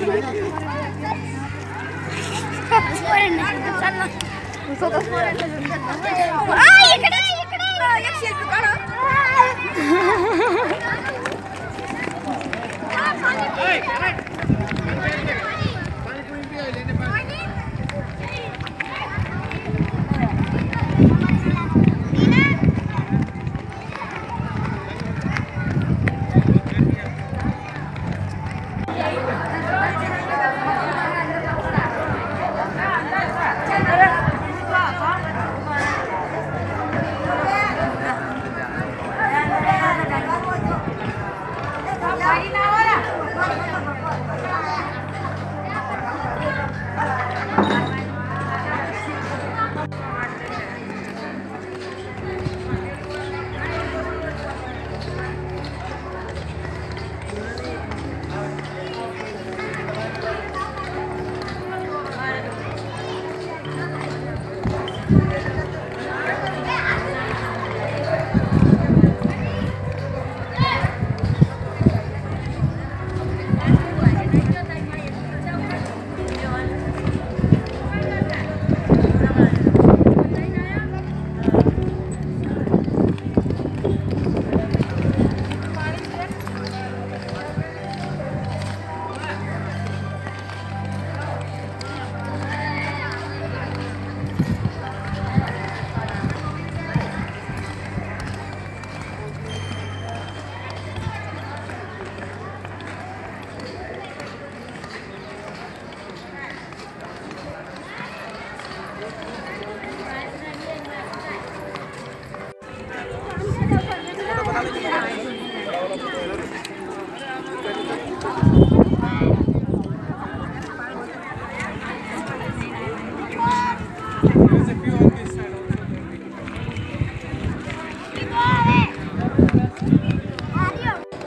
Ай, я краю, я краю! Я все пекала!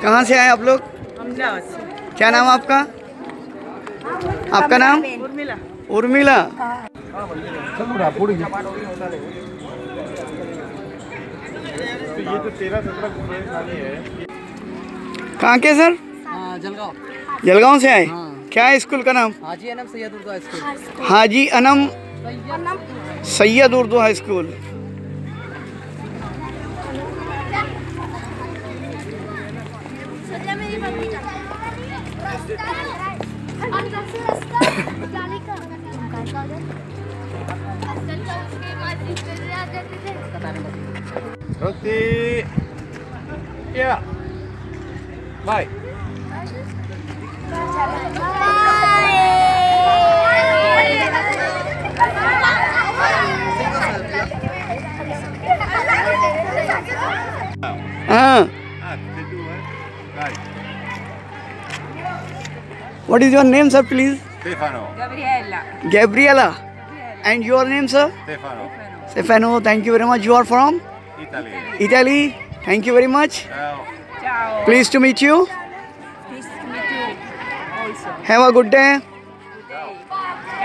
कहाँ से आए आप लोग? क्या नाम आपका? आपका नाम? उर्मिला। तो है कहाँ के सर? हाँ जलगांव। जलगांव से आए? हाँ। क्या है स्कूल का नाम? Haji Anam Syed Urdu high school. Haji Anam Syed. Urdu high school. Roti. Ya. Bye. Ah, What is your name, sir, please? Stefano. Gabriella. Gabriella. Gabriella. And your name, sir? Stefano. Stefano, thank you very much. You are from? Italy. Italy. Thank you very much. Ciao. Ciao. Pleased to meet you. Pleased to meet you also. Have a good day. Good day.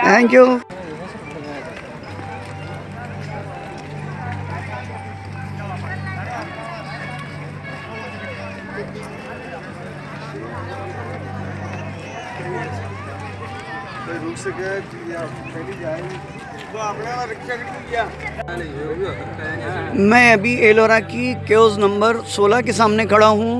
Thank you. मैं अभी एलोरा की cage number 16 के सामने खड़ा हूँ।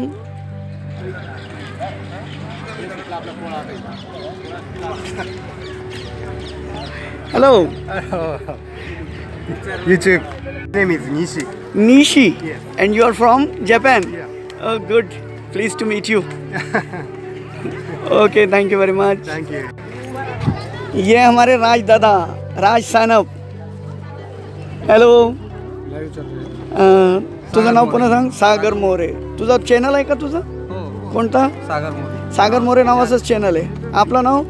Hello YouTube name is Nishi Nishi and you are from Japan good please to meet you okay thank you very much thank you ये हमारे राज दादा राज सानप हॅलो अं, तुझं नाव पुन्हा सांग? सागर मोरे। तुझा चॅनल आहे का तुझा? कोणता? सागर मोदी सागर मोरे नावाचंच चॅनल आहे. आपलं नाव?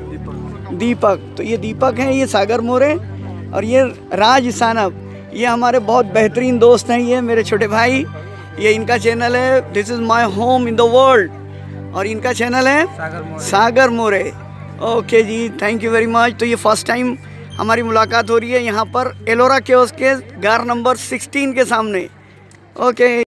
दीपक. तो ये दीपक है ये सागर मोरे और ये राज सानप ये हमारे बहुत बेहतरीन दोस्त हैं ये मेरे छोटे भाई। ये इनका चैनल है this is my home in the world और इनका चैनल है Sagar Modi Sagar More. Okay ji thank you very much तो ये फ़र्स्ट टाइम हमारी मुलाकात हो रही है यहाँ पर एलोरा के के गार नंबर 16 के सामने। ओके